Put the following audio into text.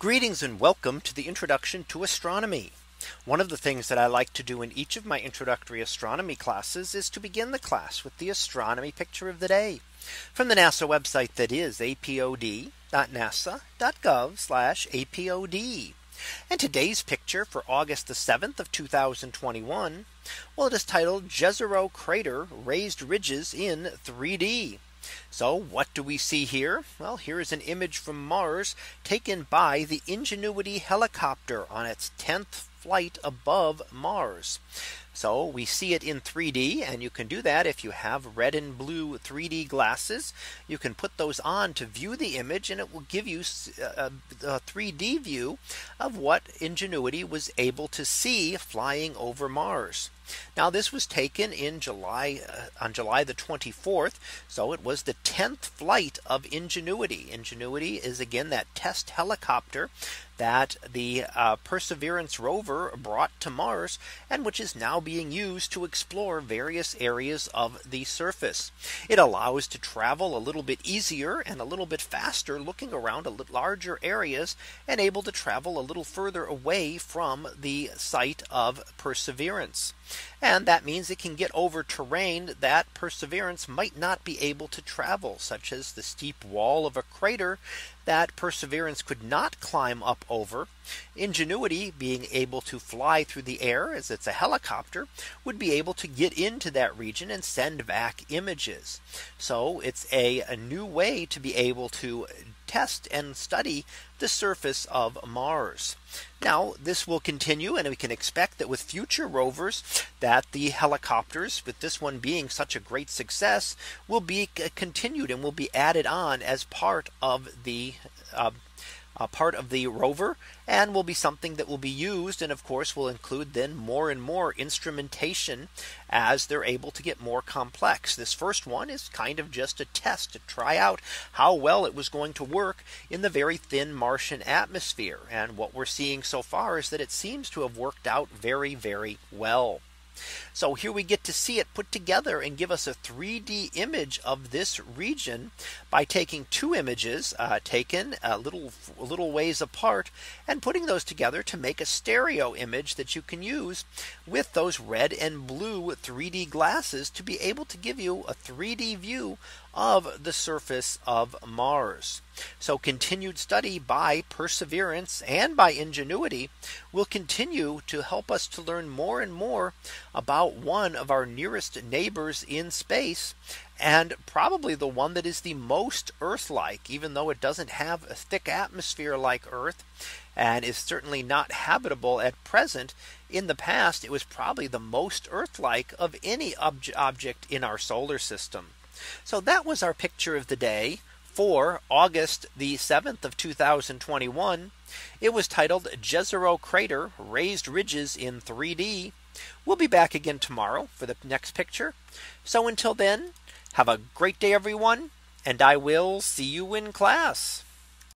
Greetings and welcome to the introduction to astronomy. One of the things that I like to do in each of my introductory astronomy classes is to begin the class with the astronomy picture of the day from the NASA website that is apod.nasa.gov apod. And today's picture for August the 7th of 2021. Well, it is titled Jezero crater raised ridges in 3D. So what do we see here? Well, here is an image from Mars taken by the Ingenuity helicopter on its 10th flight above Mars. So we see it in 3D and you can do that if you have red and blue 3D glasses. You can put those on to view the image and it will give you a, a 3D view of what Ingenuity was able to see flying over Mars. Now this was taken in July uh, on July the 24th. So it was the 10th flight of Ingenuity. Ingenuity is again that test helicopter that the uh, Perseverance rover brought to Mars and which is now being used to explore various areas of the surface. It allows to travel a little bit easier and a little bit faster looking around a larger areas and able to travel a little further away from the site of Perseverance. And that means it can get over terrain that Perseverance might not be able to travel such as the steep wall of a crater that Perseverance could not climb up over. Ingenuity being able to fly through the air as it's a helicopter would be able to get into that region and send back images. So it's a, a new way to be able to test and study the surface of Mars. Now this will continue and we can expect that with future rovers that the helicopters with this one being such a great success will be continued and will be added on as part of the uh, uh, part of the rover and will be something that will be used and of course will include then more and more instrumentation as they're able to get more complex. This first one is kind of just a test to try out how well it was going to work in the very thin Martian atmosphere. And what we're seeing so far is that it seems to have worked out very, very well. So here we get to see it put together and give us a 3D image of this region by taking two images uh, taken a little a little ways apart and putting those together to make a stereo image that you can use with those red and blue 3D glasses to be able to give you a 3D view of the surface of Mars. So continued study by perseverance and by ingenuity will continue to help us to learn more and more about one of our nearest neighbors in space and probably the one that is the most Earth like, even though it doesn't have a thick atmosphere like Earth and is certainly not habitable at present. In the past, it was probably the most Earth like of any ob object in our solar system. So that was our picture of the day for August the 7th of 2021. It was titled Jezero crater raised ridges in 3D. We'll be back again tomorrow for the next picture. So until then, have a great day, everyone, and I will see you in class.